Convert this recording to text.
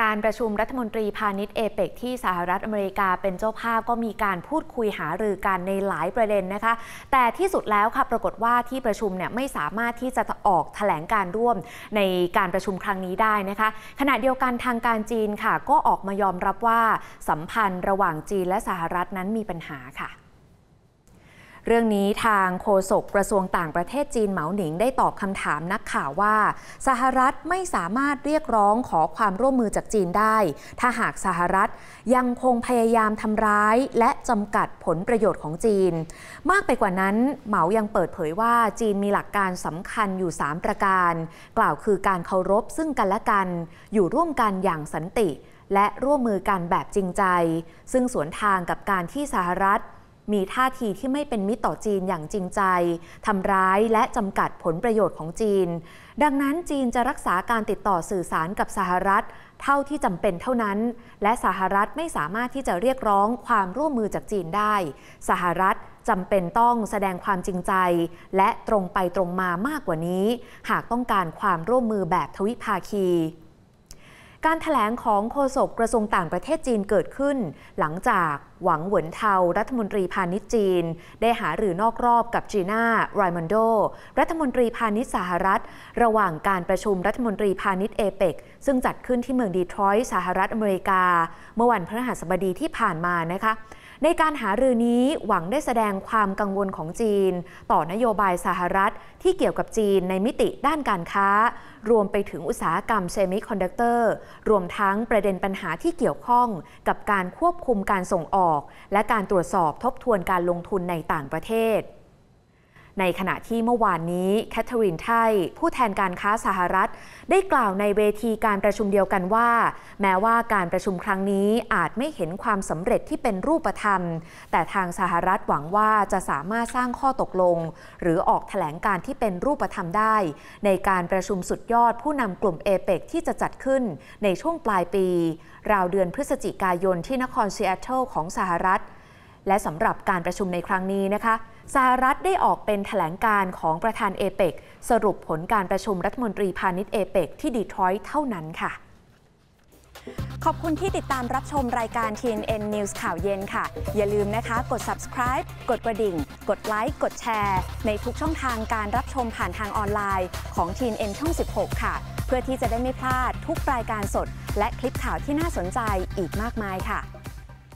การประชุมรัฐมนตรีพาณิชย์เอเปกที่สหรัฐอเมริกาเป็นเจ้าภาพก็มีการพูดคุยหารือกันในหลายประเด็นนะคะ แต่ที่สุดแล้วค่ะปรากฏว่าที่ประชุมเนี่ยไม่สามารถที่จะออกแถลงการร่วมในการประชุมครั้งนี้ได้นะคะ ขณะเดียวกันทางการจีนค่ะ ก็ออกมายอมรับว่าสัมพันธ์ระหว่างจีนและสหรัฐนั้นมีปัญหาค่ะ เรื่องนี้ทางโฆษกกระทรวงต่างประเทศจีนเหมาหนิงได้ตอบคำถามนักข่าวว่า สหรัฐไม่สามารถเรียกร้องขอความร่วมมือจากจีนได้ ถ้าหากสหรัฐยังคงพยายามทำร้ายและจำกัดผลประโยชน์ของจีน มากไปกว่านั้นเหมายังเปิดเผยว่าจีนมีหลักการสำคัญอยู่ 3 ประการ กล่าวคือการเคารพซึ่งกันและกัน อยู่ร่วมกันอย่างสันติ และร่วมมือกันแบบจริงใจ ซึ่งสวนทางกับการที่สหรัฐ มีท่าทีที่ไม่เป็นมิตรต่อจีนอย่างจริงใจทำร้ายและจำกัดผลประโยชน์ของจีน ดังนั้นจีนจะรักษาการติดต่อสื่อสารกับสหรัฐ เท่าที่จำเป็นเท่านั้น และสหรัฐไม่สามารถที่จะเรียกร้องความร่วมมือจากจีนได้ สหรัฐจำเป็นต้องแสดงความจริงใจ และตรงไปตรงมามากกว่านี้ หากต้องการความร่วมมือแบบทวิภาคี การถแถลงของโฆษกกระทรวงต่างประเทศจีนเกิดขึ้น หลังจากหวังเหวินเทารัฐมนตรีพาณิชย์จีน ได้หารือนอกรอบกับจีน่าไรมอนโด รัฐมนตรีพาณิชย์สหรัฐ ระหว่างการประชุมรัฐมนตรีพาณิชย์เอเปกซึ่งจัดขึ้นที่เมืองดีทรอยต์สหรัฐอเมริกา เมื่อวันพฤหัสบดีที่ผ่านมานะคะ ในการหารือนี้หวังได้แสดงความกังวลของจีน ต่อนโยบายสหรัฐที่เกี่ยวกับจีนในมิติด้านการค้า รวมไปถึงอุตสาหกรรมเซมิคอนดักเตอร์ รวมทั้งประเด็นปัญหาที่เกี่ยวข้องกับการควบคุมการส่งออก และการตรวจสอบทบทวนการลงทุนในต่างประเทศ ในขณะที่เมื่อวานนี้แคทเธอรีนไทผู้แทนการค้าสหรัฐ ได้กล่าวในเวทีการประชุมเดียวกันว่า แม้ว่าการประชุมครั้งนี้อาจไม่เห็นความสำเร็จที่เป็นรูปธรรม แต่ทางสหรัฐหวังว่าจะสามารถสร้างข้อตกลง หรือออกแถลงการที่เป็นรูปธรรมได้ ในการประชุมสุดยอดผู้นำกลุ่มเอเปกที่จะจัดขึ้นในช่วงปลายปี ราวเดือนพฤศจิกายนที่นครซีแอตเทิลของสหรัฐและสำหรับการประชุมในครั้งนี้นะคะ สหรัฐได้ออกเป็นแถลงการณ์ของประธานเอเปกสรุปผลการประชุมรัฐมนตรีพาณิชย์เอเปกที่ดีทรอยต์เท่านั้นค่ะ ขอบคุณที่ติดตามรับชมรายการ TNN News ข่าวเย็นค่ะ อย่าลืมนะคะ กด subscribe กดกระดิ่ง กดไลค์ กดแชร์ ในทุกช่องทางการรับชมผ่านทางออนไลน์ของ TNN ช่อง 16 ค่ะ เพื่อที่จะได้ไม่พลาดทุกรายการสด และคลิปข่าวที่น่าสนใจอีกมากมายค่ะ